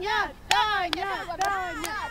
Dania, Dania, Dania.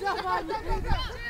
Giovanni,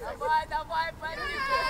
Давай, давай, Паника!